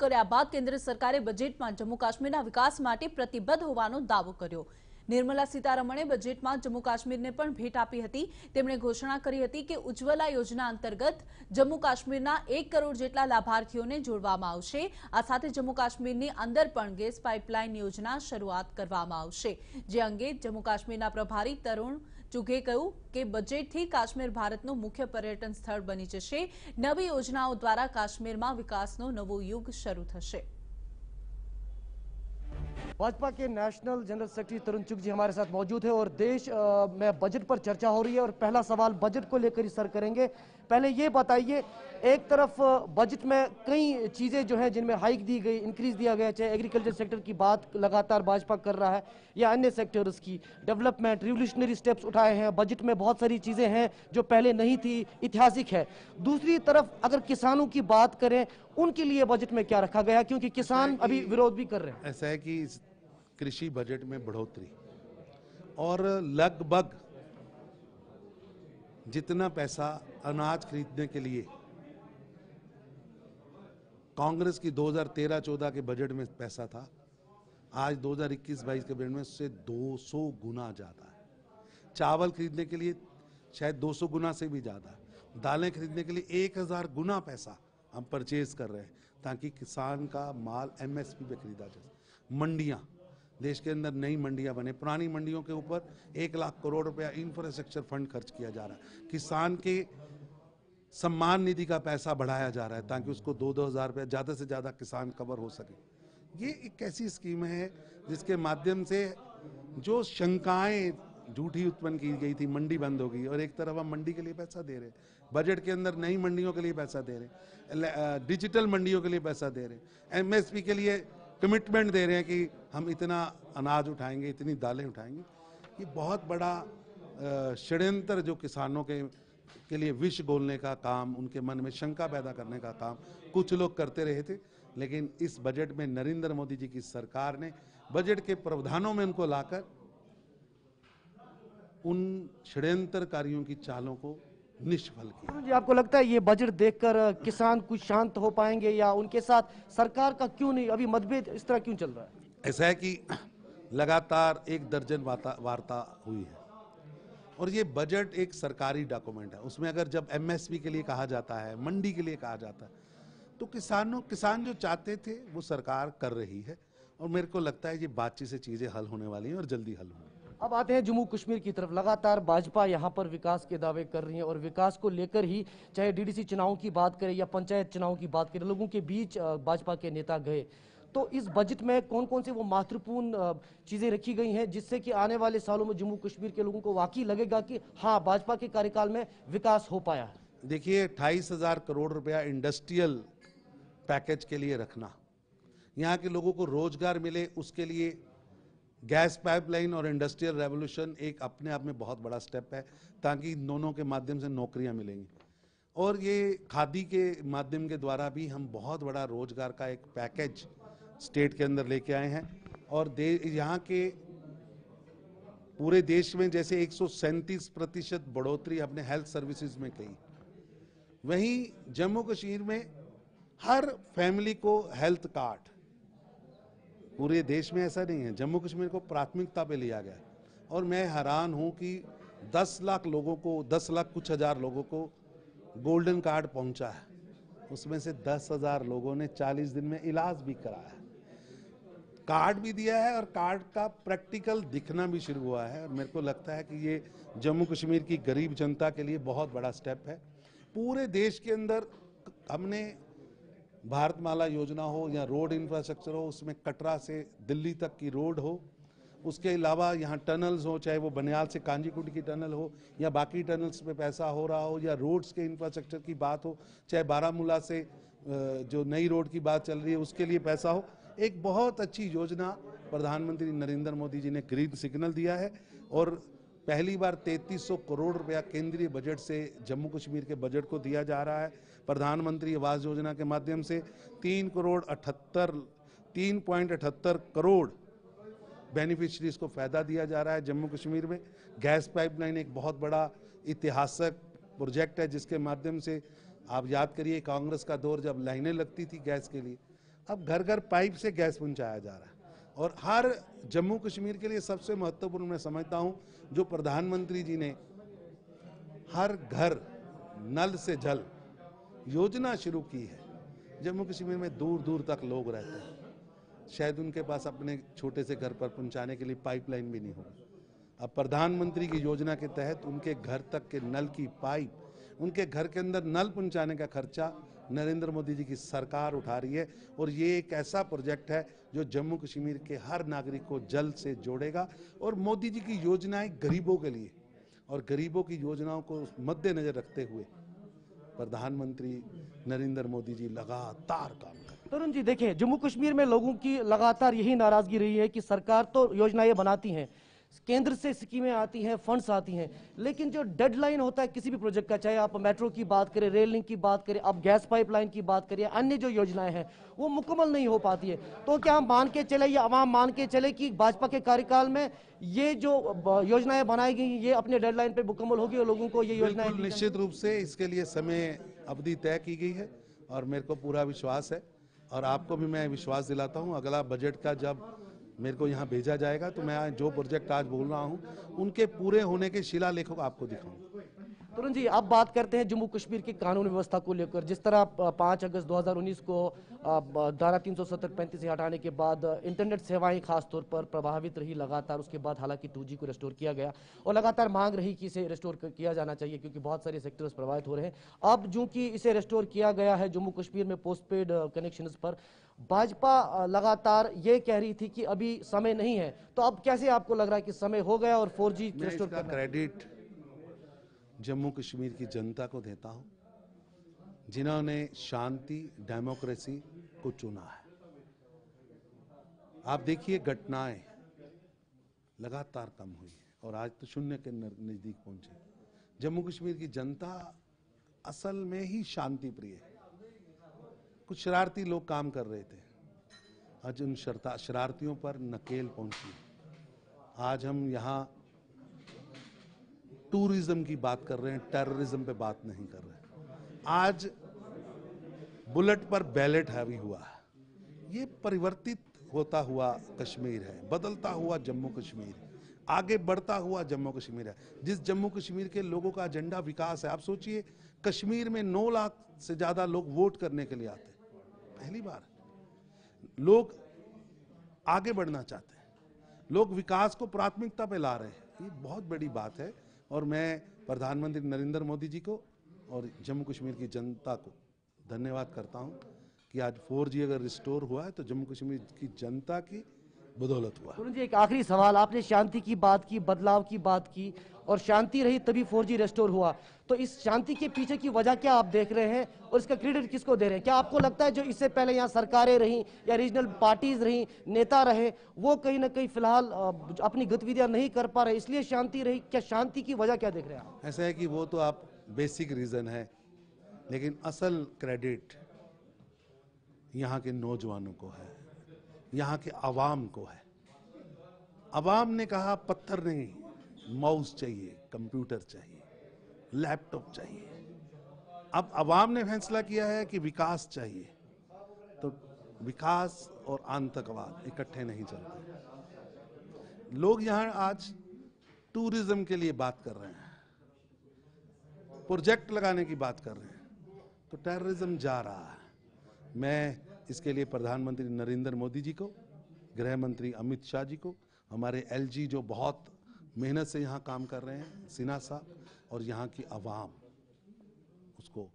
કર્યા બાદ કેન્દ્ર સરકારે બજેટમાં જમ્મુ કાશ્મીરના વિકાસ માટે પ્રતિબદ્ધ હોવાનો દાવો કર્યો નિર્મલા સીતારમણે બજેટમાં જમ્મુ કાશ્મીરને પણ ભેટ આપી હતી તેમણે ઘોષણા કરી હતી કે ઉજ્જવલા યોજના અંતર્ગત જમ્મુ કાશ્મીરના એક કરોડ જેટલા લાભાર્થીઓને જોડવામાં આવશે આ સાથે જમ્મુ કાશ્મીરની અંદર પણ ગેસ પાઇપલાઇન યોજના શરૂઆત કરવામાં આવશે જે અંગે જમ્મુ કાશ્મીરના પ્રભારી તરુણ ચુઘે કહ્યું કે બજેટથી કાશ્મીર ભારતનું મુખ્ય પર્યટન સ્થળ બની જશે નવી યોજનાઓ દ્વારા કાશ્મીરમાં વિકાસનો નવો યુગ શરૂ થશે भाजपा के नेशनल जनरल सेक्रेटरी तरुण चुग जी हमारे साथ मौजूद है और देश अ, में बजट पर चर्चा हो रही है और पहला सवाल बजट को लेकर ही सर करेंगे पहले ये बताइए एक तरफ़ बजट में कई चीज़ें जो हैं जिनमें हाइक दी गई इंक्रीज दिया गया चाहे एग्रीकल्चर सेक्टर की बात लगातार भाजपा कर रहा है या अन्य सेक्टर्स की डेवलपमेंट रिवोल्यूशनरी स्टेप्स उठाए हैं बजट में बहुत सारी चीज़ें हैं जो पहले नहीं थी ऐतिहासिक है। दूसरी तरफ़ अगर किसानों की बात करें उनके लिए बजट में क्या रखा गया क्योंकि किसान अभी विरोध भी कर रहे हैं। ऐसा है कि कृषि बजट में बढ़ोतरी और लगभग जितना पैसा अनाज खरीदने के लिए। कांग्रेस की 2013-14 के बजट में पैसा था। आज 2021-22 के बजट में उससे 200 गुना ज़्यादा है। चावल खरीदने के लिए शायद 200 गुना से भी ज़्यादा है। दालें खरीदने के लिए 1000 गुना पैसा हम परचेज कर रहे हैं, ताकि किसान का माल एमएसपी पे खरीदा जाए मंडियाँ देश के अंदर नई मंडियाँ बने। पुरानी मंडियों के ऊपर एक लाख करोड़ रुपया इंफ्रास्ट्रक्चर फंड खर्च किया जा रहा है। किसान के सम्मान निधि का पैसा बढ़ाया जा रहा है ताकि उसको दो दो हज़ार रुपया, ज़्यादा से ज़्यादा किसान कवर हो सके। ये एक ऐसी स्कीम है जिसके माध्यम से जो शंकाएँ झूठी उत्पन्न की गई थी, मंडी बंद हो गई और एक तरफ़ हम मंडी के लिए पैसा दे रहे बजट के अंदर नई मंडियों के लिए पैसा दे रहे डिजिटल मंडियों के लिए पैसा दे रहे एमएसपी के लिए कमिटमेंट दे रहे हैं कि हम इतना अनाज उठाएँगे, इतनी दालें उठाएँगे। ये बहुत बड़ा षड्यंत्र जो किसानों के के लिए विष बोलने का काम, उनके मन में शंका पैदा करने का काम, कुछ लोग करते रहे थे। लेकिन इस बजट में नरेंद्र मोदी जी की सरकार ने बजट के प्रावधानों में उनको लाकर उन षड्यंत्रकारियों की चालों को निष्फल किया। जी आपको लगता है ये बजट देखकर किसान कुछ शांत हो पाएँगे या उनके साथ सरकार का क्यों नहीं अभी मतभेद इस तरह क्यों चल रहा है? ऐसा है कि लगातार एक दर्जन वार्ता हुई है। और ये बजट एक सरकारी डॉक्यूमेंट है। उसमें अगर जब एमएसपी के लिए कहा जाता है मंडी के लिए कहा जाता है तो किसानों किसान जो चाहते थे वो सरकार कर रही है। और मेरे को लगता है ये बातचीत से चीज़ें हल होने वाली हैं और जल्दी हल होंगी। अब आते हैं जम्मू कश्मीर की तरफ़। लगातार भाजपा यहाँ पर विकास के दावे कर रही है और विकास को लेकर ही चाहे डीडीसी चुनाव की बात करें या पंचायत चुनाव की बात करें, लोगों के बीच भाजपा के नेता गए। तो इस बजट में कौन कौन से वो महत्वपूर्ण चीज़ें रखी गई हैं जिससे कि आने वाले सालों में जम्मू कश्मीर के लोगों को वाकई लगेगा कि हाँ भाजपा के कार्यकाल में विकास हो पाया? देखिए, अट्ठाईस हज़ार करोड़ रुपया इंडस्ट्रियल पैकेज के लिए रखना। यहाँ के लोगों को रोज़गार मिले, उसके लिए गैस पाइपलाइन और इंडस्ट्रियल रेवोल्यूशन एक अपने आप में बहुत बड़ा स्टेप है, ताकि दोनों के माध्यम से नौकरियाँ मिलेंगी। और ये खादी के माध्यम के द्वारा भी हम बहुत बड़ा रोज़गार का एक पैकेज स्टेट के अंदर लेके आए हैं। और दे, यहाँ के पूरे देश में जैसे एक प्रतिशत बढ़ोतरी अपने हेल्थ सर्विसेज़ में कही। वहीं जम्मू कश्मीर में हर फैमिली को हेल्थ कार्ड पूरे देश में ऐसा नहीं है। जम्मू कश्मीर को प्राथमिकता पे लिया गया और मैं हैरान हूँ कि 10 लाख लोगों को 10 लाख कुछ हज़ार लोगों को गोल्डन कार्ड पहुँचा है। उसमें से दस हज़ार लोगों ने 40 दिन में इलाज भी कराया है। कार्ड भी दिया है और कार्ड का प्रैक्टिकल दिखना भी शुरू हुआ है। और मेरे को लगता है कि ये जम्मू कश्मीर की गरीब जनता के लिए बहुत बड़ा स्टेप है। पूरे देश के अंदर हमने भारतमाला योजना हो या रोड इंफ्रास्ट्रक्चर हो, उसमें कटरा से दिल्ली तक की रोड हो, उसके अलावा यहाँ टनल्स हो, चाहे वो बनियाल से कांजीकुंड की टनल हो, या बाकी टनल्स पे पैसा हो रहा हो, या रोड्स के इंफ्रास्ट्रक्चर की बात हो, चाहे बारामूला से जो नई रोड की बात चल रही है, उसके लिए पैसा हो। एक बहुत अच्छी योजना प्रधानमंत्री नरेंद्र मोदी जी ने ग्रीन सिग्नल दिया है, और पहली बार 3300 करोड़ रुपया केंद्रीय बजट से जम्मू कश्मीर के बजट को दिया जा रहा है। प्रधानमंत्री आवास योजना के माध्यम से तीन करोड़ अठहत्तर, तीन पॉइंट अठहत्तर करोड़ बेनिफिशरीज को फ़ायदा दिया जा रहा है जम्मू कश्मीर में। गैस पाइपलाइन एक बहुत बड़ा इतिहासक प्रोजेक्ट है जिसके माध्यम से आप याद करिए, कांग्रेस का दौर जब लाइनें लगती थी गैस के लिए, अब घर घर पाइप से गैस पहुँचाया जा रहा है। और हर जम्मू कश्मीर के लिए सबसे महत्वपूर्ण मैं समझता हूँ, जो प्रधानमंत्री जी ने हर घर नल से जल योजना शुरू की है, जम्मू कश्मीर में दूर दूर तक लोग रहते हैं। शायद उनके पास अपने छोटे से घर पर पहुँचाने के लिए पाइपलाइन भी नहीं होगी। अब प्रधानमंत्री की योजना के तहत उनके घर तक के नल की पाइप, उनके घर के अंदर नल पहुँचाने का खर्चा नरेंद्र मोदी जी की सरकार उठा रही है और ये एक ऐसा प्रोजेक्ट है जो जम्मू कश्मीर के हर नागरिक को जल से जोड़ेगा और मोदी जी की योजनाएँ गरीबों के लिए और गरीबों की योजनाओं को मद्देनजर रखते हुए प्रधानमंत्री नरेंद्र मोदी जी लगातार काम कर तरुण जी, देखिए, जम्मू कश्मीर में लोगों की लगातार यही नाराज़गी रही है कि सरकार तो योजनाएँ बनाती हैं केंद्र से स्कीमें आती हैं फंड्स आती हैं। लेकिन जो डेडलाइन होता है किसी भी प्रोजेक्ट का चाहे आप मेट्रो की बात करें रेल लिंक की बात करें आप गैस पाइपलाइन की बात करिए अन्य जो योजनाएँ हैं वो मुकम्मल नहीं हो पाती है। तो क्या हम मान के चले या आवाम मान के चले कि भाजपा के कार्यकाल में ये जो योजनाएँ बनाई गई ये अपने डेडलाइन पे मुकम्मल होगी और लोगों को ये योजनाएँ निश्चित रूप से इसके लिए समय अवधि तय की गई है और मेरे को पूरा विश्वास है। और आपको भी मैं विश्वास दिलाता हूँ अगला बजट का जब मेरे को यहाँ भेजा जाएगा तो मैं जो प्रोजेक्ट आज बोल रहा हूँ, उनके पूरे होने के शिलालेखों आपको दिखाऊँगा। तरुण जी अब बात करते हैं जम्मू कश्मीर की कानून व्यवस्था को लेकर। जिस तरह पाँच अगस्त 2019 को धारा तीन सौ से हटाने के बाद इंटरनेट सेवाएँ खास तौर पर प्रभावित रही लगातार उसके बाद हालाँकि टू को रेस्टोर किया गया। और लगातार मांग रही कि इसे रेस्टोर किया जाना चाहिए क्योंकि बहुत सारे सेक्टर्स प्रभावित हो रहे हैं। अब जो कि इसे रेस्टोर किया गया है जम्मू कश्मीर में पोस्ट पेड कनेक्शन पर भाजपा लगातार ये कह रही थी कि अभी समय नहीं है। तो अब कैसे आपको लग रहा है कि समय हो गया और four G credit Jammu Kashmir की जनता को देता हूँ, जिन्होंने शांति, डेमोक्रेसी को चुना है। आप देखिए घटनाएँ लगातार कम हुई है और आज तो शून्य के नज़दीक पहुँचे। जम्मू कश्मीर की जनता असल में ही शांति प्रिय है। कुछ शरारती लोग काम कर रहे थे। आज उन शरारतियों पर नकेल पहुँची। आज हम यहाँ टूरिज़्म की बात कर रहे हैं, टेररिज्म पे बात नहीं कर रहे आज बुलेट पर बैलेट हैवी हुआ है। ये परिवर्तित होता हुआ कश्मीर है, बदलता हुआ जम्मू कश्मीर आगे बढ़ता हुआ जम्मू कश्मीर है। जिस जम्मू कश्मीर के लोगों का एजेंडा विकास है, आप सोचिए, कश्मीर में 9 लाख से ज़्यादा लोग वोट करने के लिए आते पहली बार। लोग आगे बढ़ना चाहते हैं। लोग विकास को प्राथमिकता पे ला रहे हैं। ये बहुत बड़ी बात है। और मैं प्रधानमंत्री नरेंद्र मोदी जी को और जम्मू कश्मीर की जनता को धन्यवाद करता हूँ कि आज 4G अगर रिस्टोर हुआ है तो जम्मू कश्मीर की जनता की बदौलत हुआ। जी एक आखिरी सवाल। आपने शांति की बात की बदलाव की बात की और शांति रही तभी 4G रेस्टोर हुआ। तो इस शांति के पीछे की वजह क्या आप देख रहे हैं और इसका क्रेडिट किसको दे रहे हैं? क्या आपको लगता है जो इससे पहले यहाँ सरकारें रहीं या रीजनल पार्टीज़ रहीं नेता रहे वो कहीं ना कहीं फ़िलहाल अपनी गतिविधियाँ नहीं कर पा रहे इसलिए शांति रही? क्या शांति की वजह क्या देख रहे हैं आप? ऐसा है कि वो तो आप बेसिक रीजन है लेकिन असल क्रेडिट यहाँ के नौजवानों को है। यहाँ के आवाम को है। आवाम ने कहा, पत्थर नहीं, माउस चाहिए, कंप्यूटर चाहिए, लैपटॉप चाहिए। अब आवाम ने फैसला किया है कि विकास चाहिए। तो विकास और आतंकवाद इकट्ठे नहीं चलते लोग यहाँ आज टूरिज़्म के लिए बात कर रहे हैं। प्रोजेक्ट लगाने की बात कर रहे हैं। तो टेररिज्म जा रहा है। मैं इसके लिए प्रधानमंत्री नरेंद्र मोदी जी को, गृह मंत्री अमित शाह जी को, हमारे एलजी जो बहुत मेहनत से यहाँ काम कर रहे हैं, सिन्हा साहब, और यहाँ की आवाम, उसको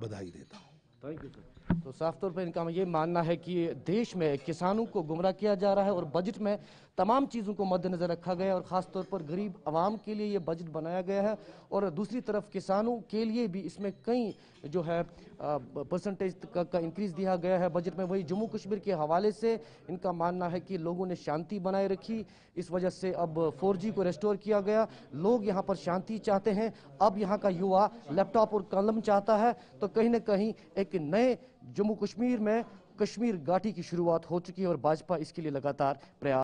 बधाई देता हूँ। थैंक यू सर तो साफ़ तौर पर इनका ये मानना है कि देश में किसानों को गुमराह किया जा रहा है और बजट में तमाम चीज़ों को मद्देनजर रखा गया है और ख़ास तौर पर गरीब आवाम के लिए ये बजट बनाया गया है और दूसरी तरफ़ किसानों के लिए भी इसमें कई जो है परसेंटेज का, का इंक्रीज दिया गया है। बजट में वही जम्मू कश्मीर के हवाले से इनका मानना है कि लोगों ने शांति बनाए रखी। इस वजह से अब 4G को रेस्टोर किया गया। लोग यहाँ पर शांति चाहते हैं। अब यहाँ का युवा लैपटॉप और कलम चाहता है। तो कहीं ना कहीं एक नए जम्मू कश्मीर में कश्मीर घाटी की शुरुआत हो चुकी है और भाजपा इसके लिए लगातार प्रयास